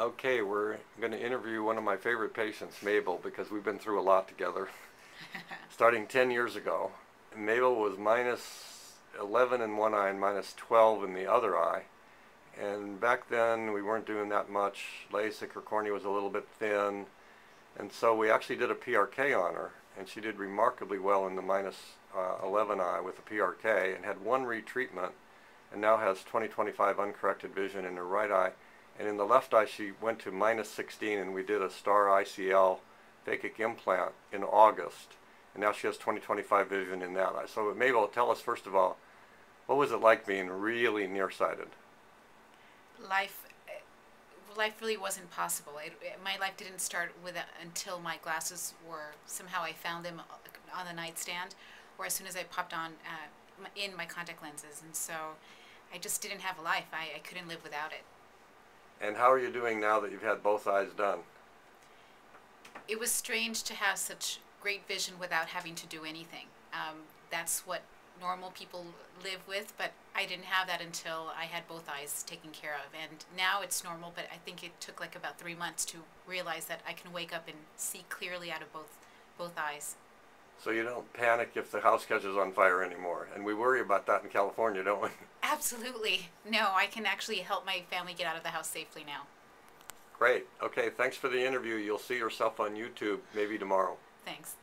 Okay, we're going to interview one of my favorite patients, Mabel, because we've been through a lot together. Starting 10 years ago, Mabel was minus 11 in one eye and minus 12 in the other eye. And back then, we weren't doing that much. LASIK, her cornea was a little bit thin. And so we actually did a PRK on her, and she did remarkably well in the minus, uh, 11 eye with the PRK and had one retreatment and now has 20/25 uncorrected vision in her right eye. And in the left eye, she went to minus 16, and we did a Staar ICL phakic implant in August. And now she has 20/25 vision in that eye. So Mabel, tell us first of all, what was it like being really nearsighted? Life, eh, life really wasn't possible. It, it, my life didn't start with a, until my glasses were somehow I found them on the nightstand, or as soon as I popped on uh, in my contact lenses, and so I just didn't have a life. I, I couldn't live without it. And how are you doing now that you've had both eyes done? It was strange to have such great vision without having to do anything. Um, that's what normal people live with, but I didn't have that until I had both eyes taken care of. And now it's normal, but I think it took like about three months to realize that I can wake up and see clearly out of both both eyes. So you don't panic if the house catches on fire anymore. And we worry about that in California, don't we? Absolutely. No, I can actually help my family get out of the house safely now. Great. Okay, thanks for the interview. You'll see yourself on YouTube maybe tomorrow. Thanks.